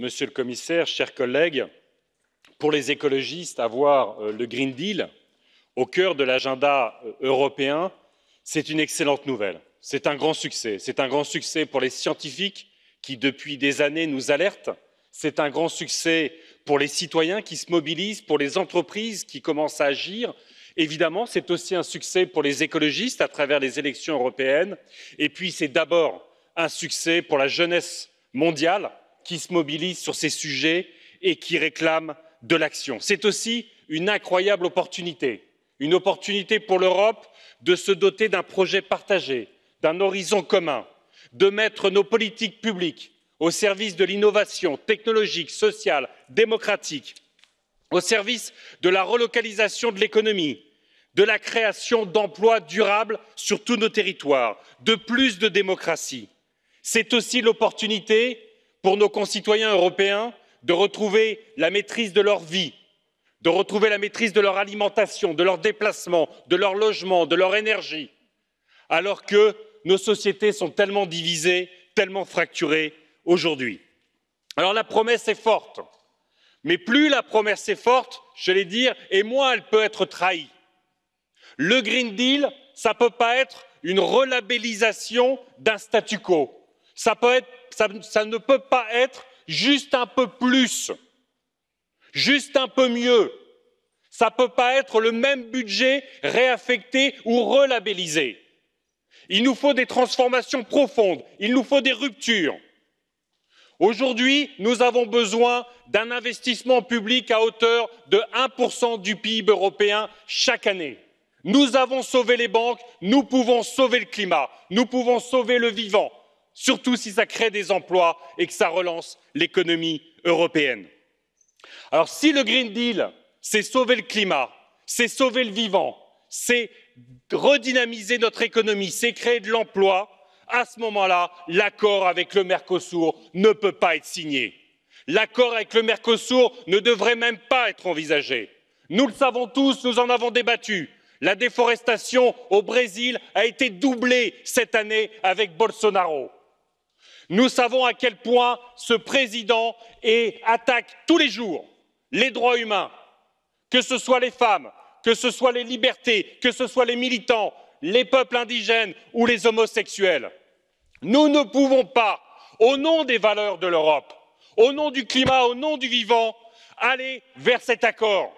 Monsieur le Commissaire, chers collègues, pour les écologistes, avoir le Green Deal au cœur de l'agenda européen, c'est une excellente nouvelle. C'est un grand succès. C'est un grand succès pour les scientifiques qui, depuis des années, nous alertent. C'est un grand succès pour les citoyens qui se mobilisent, pour les entreprises qui commencent à agir. Évidemment, c'est aussi un succès pour les écologistes à travers les élections européennes. Et puis, c'est d'abord un succès pour la jeunesse mondiale qui se mobilise sur ces sujets et qui réclame de l'action. C'est aussi une incroyable opportunité, une opportunité pour l'Europe de se doter d'un projet partagé, d'un horizon commun, de mettre nos politiques publiques au service de l'innovation technologique, sociale, démocratique, au service de la relocalisation de l'économie, de la création d'emplois durables sur tous nos territoires, de plus de démocratie. C'est aussi l'opportunité pour nos concitoyens européens de retrouver la maîtrise de leur vie, de retrouver la maîtrise de leur alimentation, de leurs déplacements, de leur logement, de leur énergie, alors que nos sociétés sont tellement divisées, tellement fracturées aujourd'hui. Alors la promesse est forte, mais plus la promesse est forte, je vais dire, et moins elle peut être trahie. Le Green Deal, ça ne peut pas être une relabellisation d'un statu quo. Ça, ne peut pas être juste un peu plus, juste un peu mieux. Ça ne peut pas être le même budget réaffecté ou relabellisé. Il nous faut des transformations profondes, il nous faut des ruptures. Aujourd'hui, nous avons besoin d'un investissement public à hauteur de 1% du PIB européen chaque année. Nous avons sauvé les banques, nous pouvons sauver le climat, nous pouvons sauver le vivant, surtout si ça crée des emplois et que ça relance l'économie européenne. Alors si le Green Deal, c'est sauver le climat, c'est sauver le vivant, c'est redynamiser notre économie, c'est créer de l'emploi, à ce moment là, l'accord avec le Mercosur ne peut pas être signé. L'accord avec le Mercosur ne devrait même pas être envisagé. Nous le savons tous, nous en avons débattu. La déforestation au Brésil a été doublée cette année avec Bolsonaro. Nous savons à quel point ce président attaque tous les jours les droits humains, que ce soit les femmes, que ce soit les libertés, que ce soit les militants, les peuples indigènes ou les homosexuels. Nous ne pouvons pas, au nom des valeurs de l'Europe, au nom du climat, au nom du vivant, aller vers cet accord.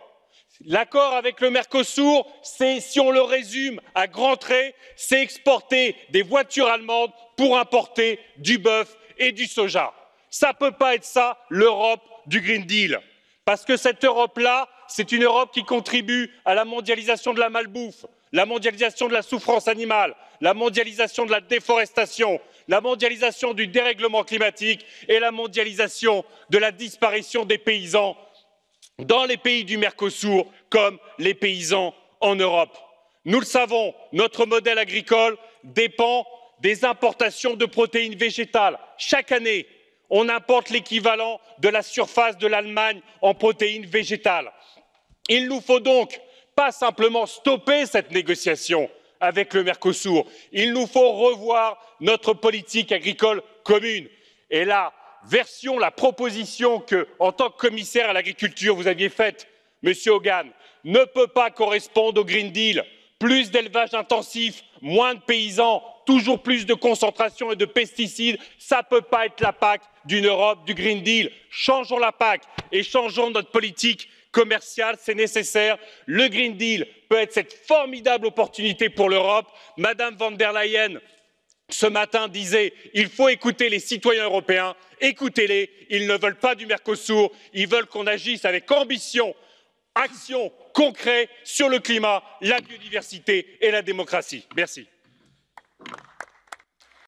L'accord avec le Mercosur, si on le résume à grands traits, c'est exporter des voitures allemandes pour importer du bœuf et du soja. Ça ne peut pas être ça, l'Europe du Green Deal. Parce que cette Europe-là, c'est une Europe qui contribue à la mondialisation de la malbouffe, la mondialisation de la souffrance animale, la mondialisation de la déforestation, la mondialisation du dérèglement climatique et la mondialisation de la disparition des paysans dans les pays du Mercosur comme les paysans en Europe. Nous le savons, notre modèle agricole dépend des importations de protéines végétales. Chaque année, on importe l'équivalent de la surface de l'Allemagne en protéines végétales. Il nous faut donc pas simplement stopper cette négociation avec le Mercosur, il nous faut revoir notre politique agricole commune. Et la version, la proposition que, en tant que commissaire à l'agriculture, vous aviez faite, Monsieur Hogan, ne peut pas correspondre au Green Deal. Plus d'élevage intensif, moins de paysans, toujours plus de concentration et de pesticides, ça ne peut pas être la PAC d'une Europe du Green Deal. Changeons la PAC et changeons notre politique commerciale, c'est nécessaire. Le Green Deal peut être cette formidable opportunité pour l'Europe. Madame von der Leyen, ce matin, disait il faut écouter les citoyens européens, écoutez les, ils ne veulent pas du Mercosur, ils veulent qu'on agisse avec ambition, action concrète sur le climat, la biodiversité et la démocratie. Merci.